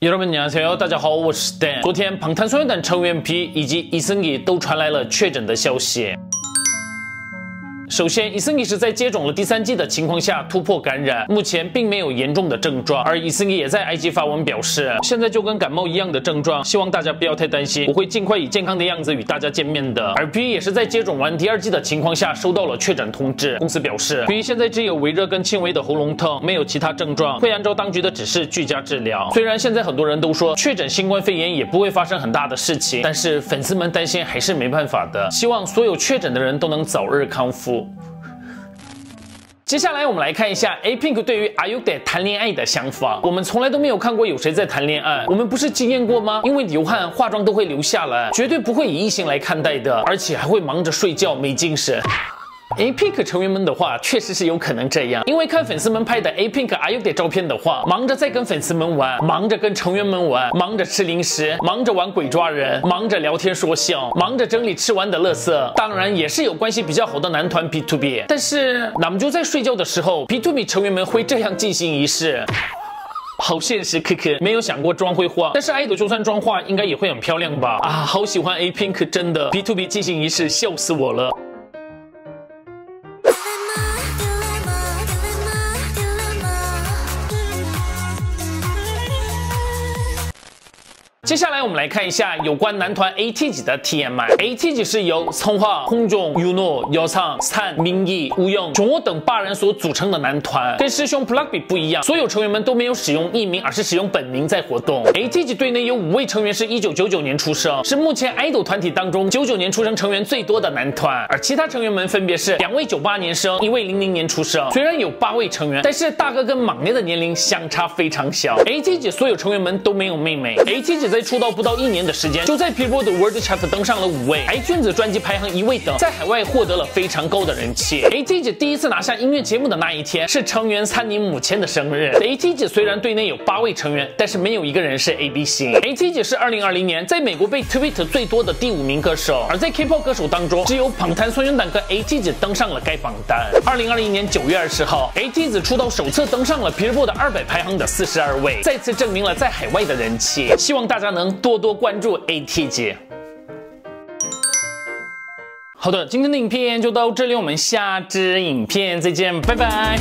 여러분안녕하세요大家好，我是 Dan。昨天，방탄소년단成员 P 以及이승기都传来了确诊的消息。 首先，伊森吉是在接种了第三剂的情况下突破感染，目前并没有严重的症状。而伊森吉也在 IG 发文表示，现在就跟感冒一样的症状，希望大家不要太担心，我会尽快以健康的样子与大家见面的。而 B 也是在接种完第二剂的情况下收到了确诊通知，公司表示，P 现在只有微热跟轻微的喉咙痛，没有其他症状，会按照当局的指示居家治疗。虽然现在很多人都说确诊新冠肺炎也不会发生很大的事情，但是粉丝们担心还是没办法的。希望所有确诊的人都能早日康复。接下来我们来看一下 A Pink 对于 Are You Dead 谈恋爱的想法。我们从来都没有看过有谁在谈恋爱，我们不是经验过吗？因为流汗，化妆都会留下来，绝对不会以异性来看待的，而且还会忙着睡觉，没精神。A Pink 成员们的话，确实是有可能这样，因为看粉丝们拍的 A Pink I U D 照片的话，忙着在跟粉丝们玩，忙着跟成员们玩，忙着吃零食，忙着玩鬼抓人，忙着聊天说笑，忙着整理吃完的垃圾。当然，也是有关系比较好的男团 B to B，但是那么就在睡觉的时候，B to B 成员们会这样进行仪式。好现实，可可没有想过妆会化，但是爱豆就算妆化，应该也会很漂亮吧？啊，好喜欢 A Pink，真的 B to B 进行仪式，笑死我了。接下来我们来看一下有关男团 ATG 的 TMI。ATG 是由松化、空中、y u n o 姚畅、Stan、明义、吴用、熊我等八人所组成的男团，跟师兄 Plug B 不一样，所有成员们都没有使用艺名，而是使用本名在活动。ATG 队内有五位成员是一九九九年出生，是目前 idol 团体当中九九年出生成员最多的男团，而其他成员们分别是两位九八年生，一位零零年出生。虽然有八位成员，但是大哥跟莽烈的年龄相差非常小。ATG 所有成员们都没有妹妹。ATG 在在出道不到一年的时间，就在 Billboard World Chart 登上了五位，A 妞子专辑排行一位等，在海外获得了非常高的人气。A T 姐第一次拿下音乐节目的那一天，是成员参你母亲的生日。A T 姐虽然队内有八位成员，但是没有一个人是 ABC。A T 姐是二零二零年在美国被 Twitter 最多的第五名歌手，而在 K-pop 歌手当中，只有旁滩孙云丹和 A T 姐登上了该榜单。二零二零年九月二十号，A T 姐出道首次登上了 Billboard 二百排行的四十二位，再次证明了在海外的人气。希望大家。大家能。多多关注 AT 姐。好的，今天的影片就到这里，我们下支影片再见，拜拜。